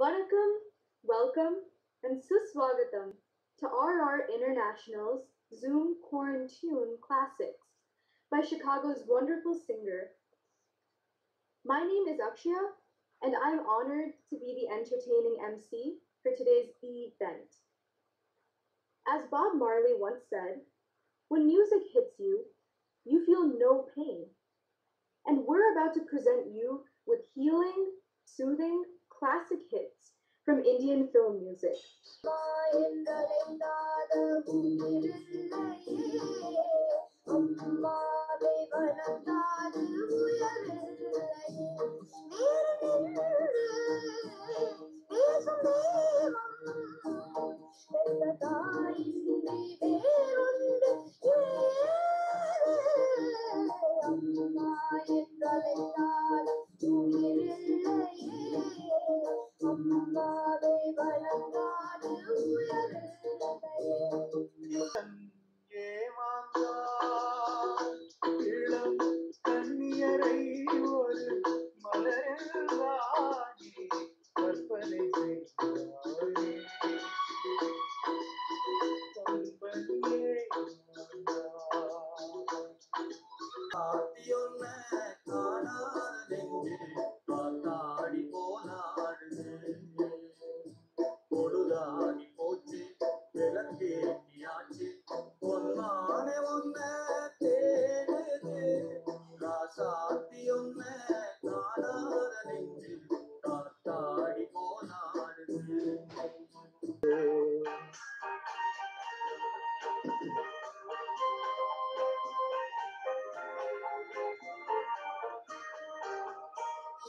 Vanakkam, welcome, and suswagatam to RR International's Zoom Quarantine Classics by Chicago's wonderful singer. My name is Akshaya, and I'm honored to be the entertaining MC for today's event. As Bob Marley once said, when music hits you, you feel no pain. And we're about to present you with healing, soothing, classic from Indian film music. 好的哟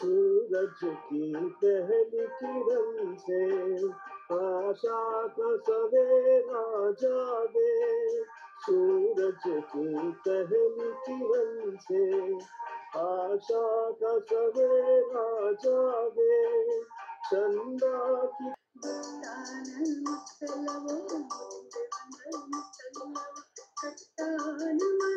सूरज की पहली किरण से आशा का सवेरा जागे। सूरज की पहली किरण से आशा का सवेरा जागे। चंदा की मुत्तलवो मुत्तलवो मुत्तलवो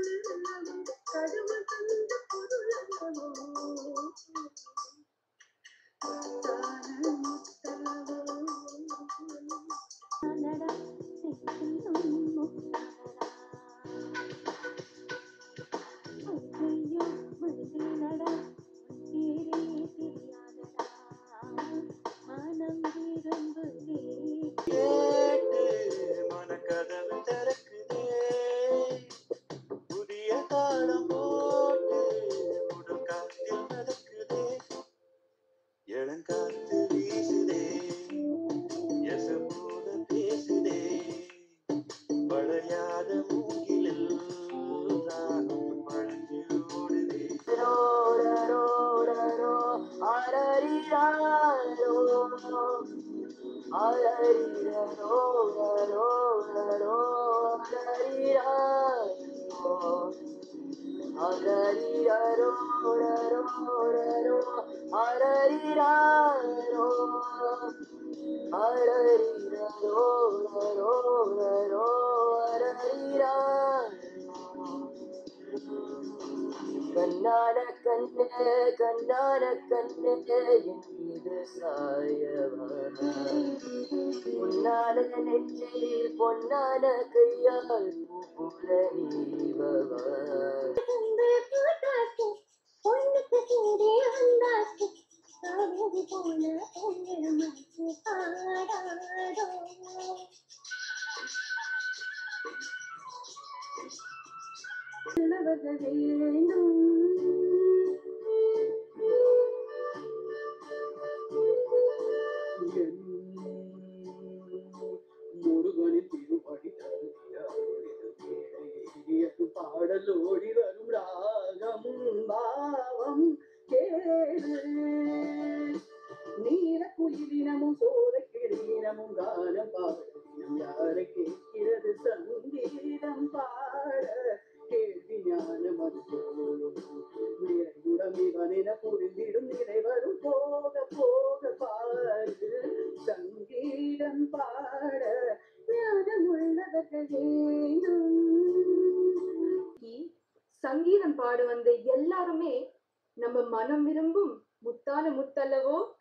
இளங்காத்து வீசுதே. எசமூத பேசுதே. வளையாத மூங்கிலில் ராகம் வளைஞ்சு ஓடுதே. അരരിരോ രരോ അരരിരോ അരരിരോ രരോ രരോ കയ്യാൽ வேண்டும். முருகனின் திருப்படி தகுதியாக்கு பாடலோடி வரும் ராகம் பாவம் கேளு. நீல குயிலினமும் சோத கிளீனமும் கானம் பாடலினம் யார கேட்கிறது சங்கீதம் பா சங்கீதம் பாட வந்த எல்லாருமே நம்ம மனம் விரும்பும் முத்தான முத்தல்லவோ?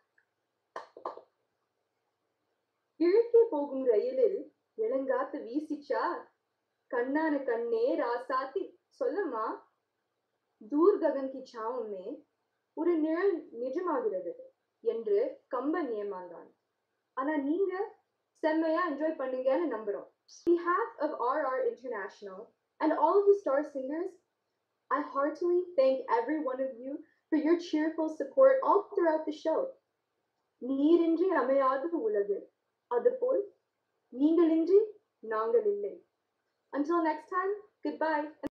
கிழக்கே போகும் ரயிலில் இளங்காத்து வீசிச்சா? கண்ணான கண்ணே ராசாத்தி சொல்லம்மா? தூர் ககன்கி சாவுமே ஒரு நிழல் நிஜமாகிறது என்று கம்பன் ஏமாந்தான். ஆனா நீங்க செம்மையா என்ஜாய் பண்ணீங்கன்னு நம்புறோம் behalf of RR International and all of the star singers, I heartily thank every one of you for your cheerful support all throughout the show. நீரின்றி அமையாது உலகு அதுபோல் நீங்களின்றி நாங்கள் இல்லை Until next time, goodbye.